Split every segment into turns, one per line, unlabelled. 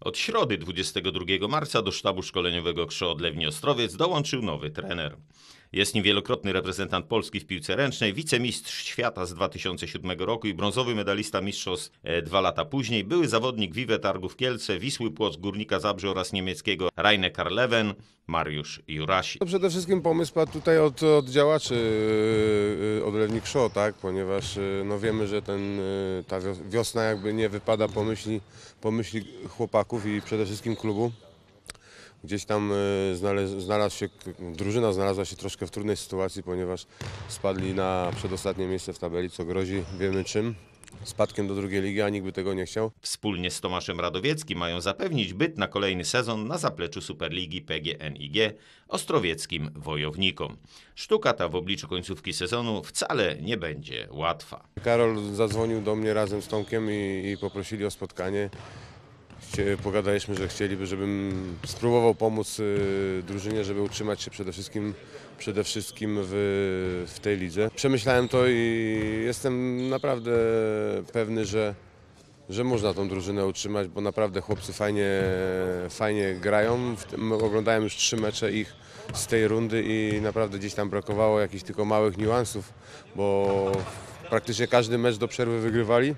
Od środy 22 marca do sztabu szkoleniowego KSZO Odlewni Ostrowiec dołączył nowy trener. Jest nim wielokrotny reprezentant Polski w piłce ręcznej, wicemistrz świata z 2007 roku i brązowy medalista mistrzostw e, dwa lata później, były zawodnik Vive Targów Kielce, Wisły Płock, Górnika Zabrze oraz niemieckiego Rainer Karlewen, Mariusz Jurasi.
To przede wszystkim pomysł padł tutaj od, od działaczy yy, odlewnik KSZO, tak? ponieważ no wiemy, że ten, ta wios- wiosna jakby nie wypada po myśli, po myśli chłopaków i przede wszystkim klubu. Gdzieś tam znalazł, znalazł się, drużyna znalazła się troszkę w trudnej sytuacji, ponieważ spadli na przedostatnie miejsce w tabeli, co grozi wiemy czym. Spadkiem do drugiej ligi, a nikt by tego nie chciał.
Wspólnie z Tomaszem Radowieckim mają zapewnić byt na kolejny sezon na zapleczu Superligi PGNiG ostrowieckim wojownikom. Sztuka ta w obliczu końcówki sezonu wcale nie będzie łatwa.
Karol zadzwonił do mnie razem z Tomkiem i, i poprosili o spotkanie. Pogadaliśmy, że chcieliby, żebym spróbował pomóc y, drużynie, żeby utrzymać się przede wszystkim, przede wszystkim w, w tej lidze. Przemyślałem to i jestem naprawdę pewny, że, że można tą drużynę utrzymać, bo naprawdę chłopcy fajnie, fajnie grają. Oglądałem już trzy mecze ich z tej rundy i naprawdę gdzieś tam brakowało jakichś tylko małych niuansów, bo praktycznie każdy mecz do przerwy wygrywali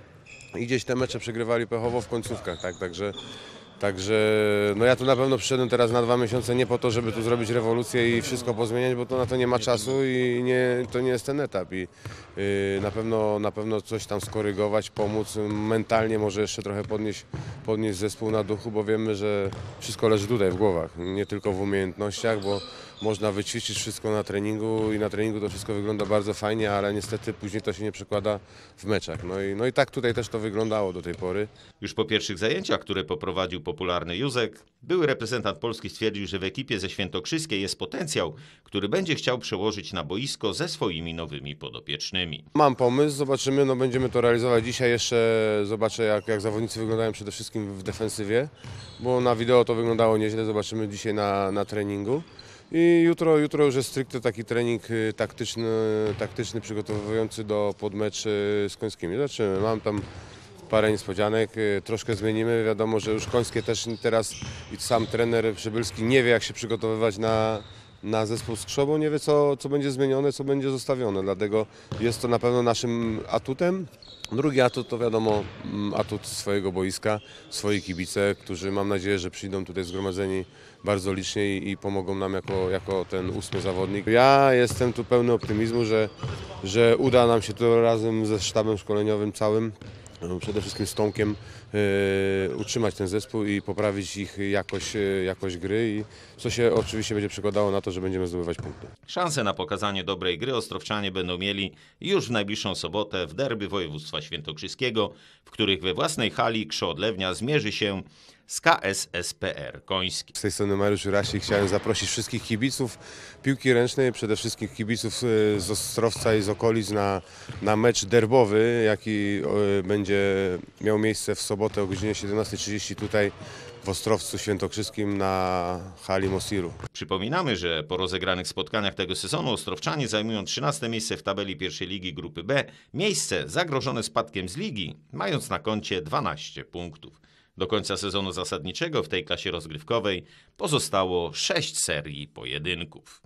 i gdzieś te mecze przegrywali pechowo w końcówkach, tak, także Także no ja tu na pewno przyszedłem teraz na dwa miesiące nie po to, żeby tu zrobić rewolucję i wszystko pozmieniać, bo to na to nie ma czasu i nie, to nie jest ten etap. I yy, na, pewno, na pewno coś tam skorygować, pomóc mentalnie, może jeszcze trochę podnieść, podnieść zespół na duchu, bo wiemy, że wszystko leży tutaj w głowach, nie tylko w umiejętnościach, bo można wyćwiczyć wszystko na treningu i na treningu to wszystko wygląda bardzo fajnie, ale niestety później to się nie przekłada w meczach. No i, no i tak tutaj też to wyglądało do tej pory.
Już po pierwszych zajęciach, które poprowadził popularny Józek, były reprezentant Polski stwierdził, że w ekipie ze Świętokrzyskiej jest potencjał, który będzie chciał przełożyć na boisko ze swoimi nowymi podopiecznymi.
Mam pomysł, zobaczymy, no będziemy to realizować. Dzisiaj jeszcze zobaczę jak, jak zawodnicy wyglądają przede wszystkim w defensywie, bo na wideo to wyglądało nieźle, zobaczymy dzisiaj na, na treningu. I jutro, jutro już jest stricte taki trening y, taktyczny, taktyczny przygotowujący do podmecz y, z końskimi. Zobaczymy, mam tam parę niespodzianek, y, troszkę zmienimy. Wiadomo, że już końskie też teraz i sam trener Przybylski nie wie jak się przygotowywać na, na zespół z Krzą, bo nie wie co, co będzie zmienione, co będzie zostawione. Dlatego jest to na pewno naszym atutem. Drugi atut to wiadomo mm, atut swojego boiska, swoi kibice, którzy mam nadzieję, że przyjdą tutaj zgromadzeni bardzo licznie i, i pomogą nam jako, jako ten ósmy zawodnik. Ja jestem tu pełny optymizmu, że, że uda nam się to razem ze sztabem szkoleniowym całym no, przede wszystkim z Tomkiem e, utrzymać ten zespół i poprawić ich jakość, e, jakość gry i co się oczywiście będzie przekładało na to, że będziemy zdobywać punkty.
Szanse na pokazanie dobrej gry Ostrowczanie będą mieli już w najbliższą sobotę w derby województwa świętokrzyskiego, w których we własnej hali Krzoodlewnia zmierzy się z KSSPR Koński.
Z tej strony Mariusz Jurasik chciałem zaprosić wszystkich kibiców piłki ręcznej, przede wszystkim kibiców e, z Ostrowca i z okolic na, na mecz derbowy, jaki e, będzie miał miejsce w sobotę o godzinie 17.30 tutaj w Ostrowcu Świętokrzyskim na hali Mosiru.
Przypominamy, że po rozegranych spotkaniach tego sezonu Ostrowczanie zajmują 13 miejsce w tabeli pierwszej ligi grupy B, miejsce zagrożone spadkiem z ligi, mając na koncie 12 punktów. Do końca sezonu zasadniczego w tej klasie rozgrywkowej pozostało 6 serii pojedynków.